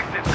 detected.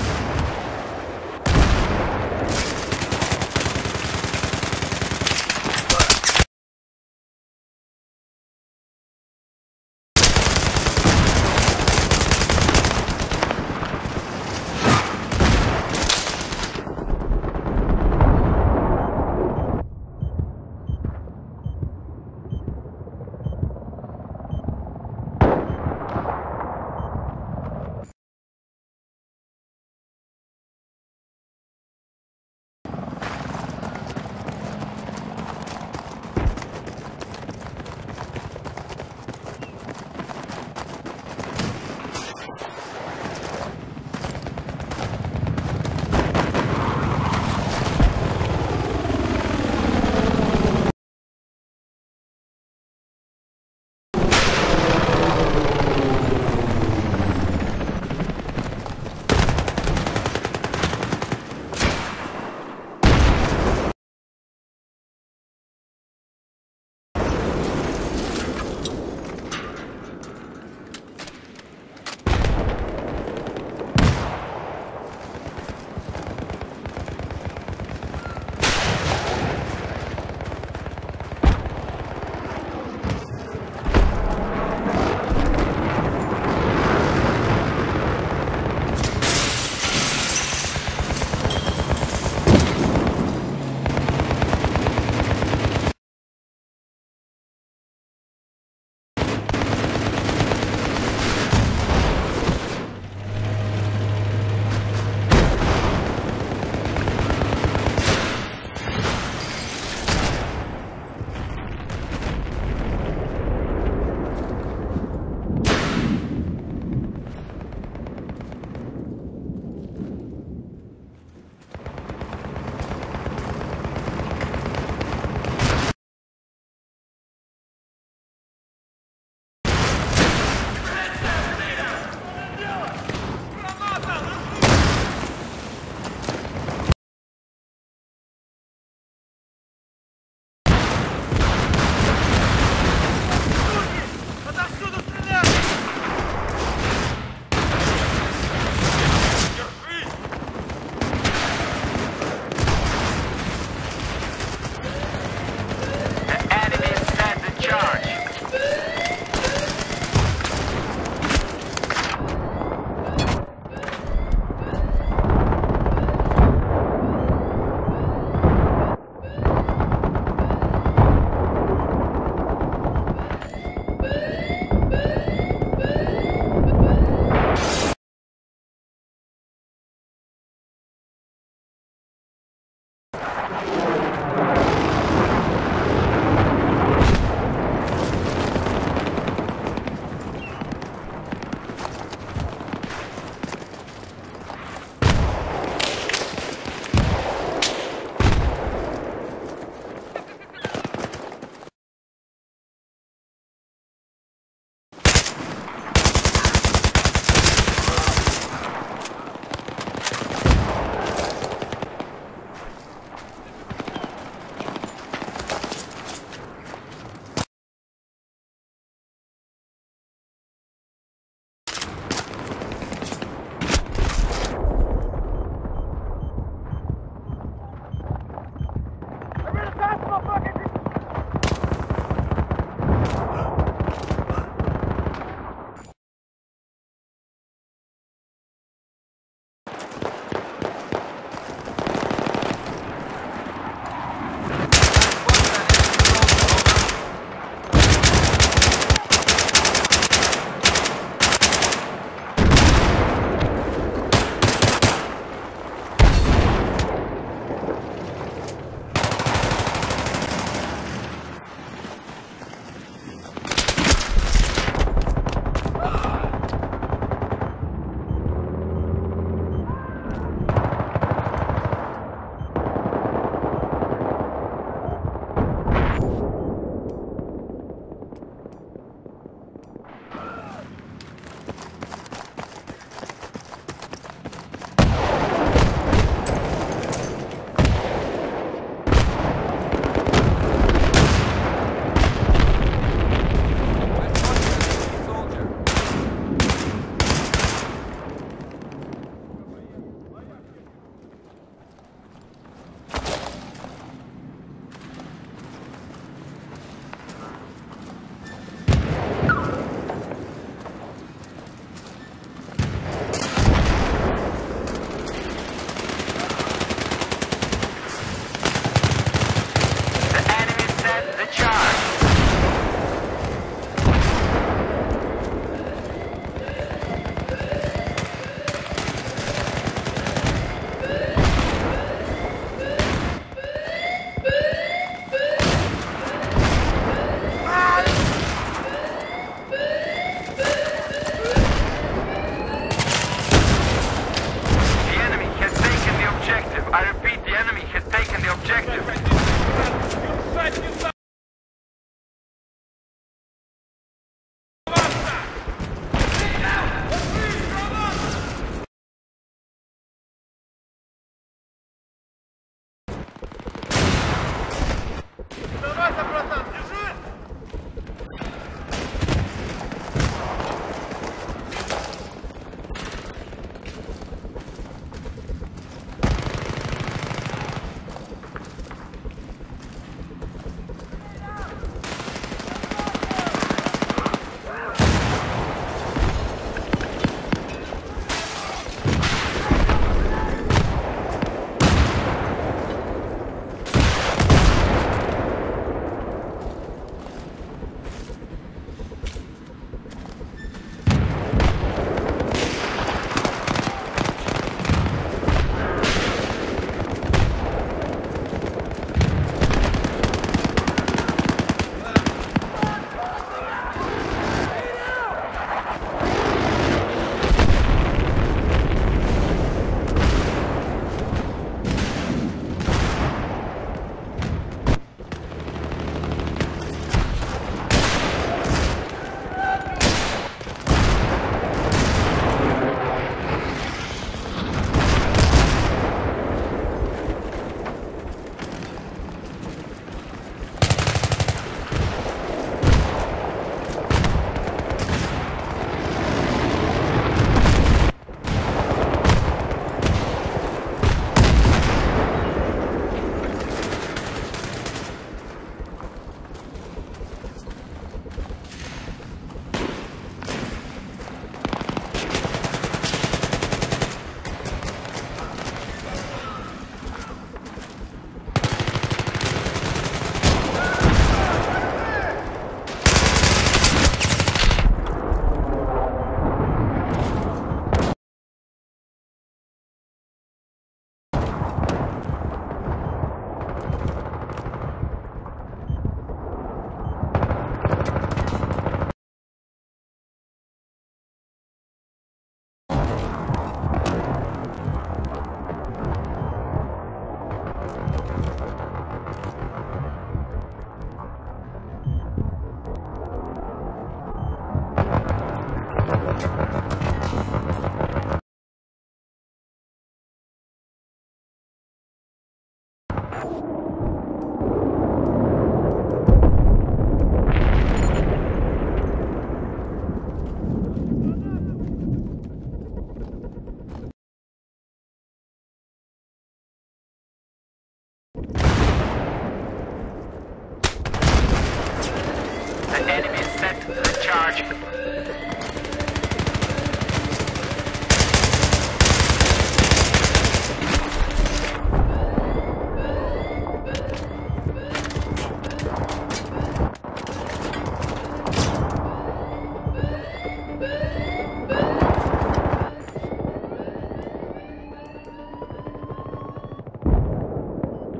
The enemy set to charge.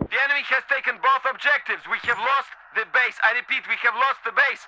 The enemy has taken both objectives. We have lost the base. I repeat, we have lost the base.